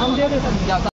हम दे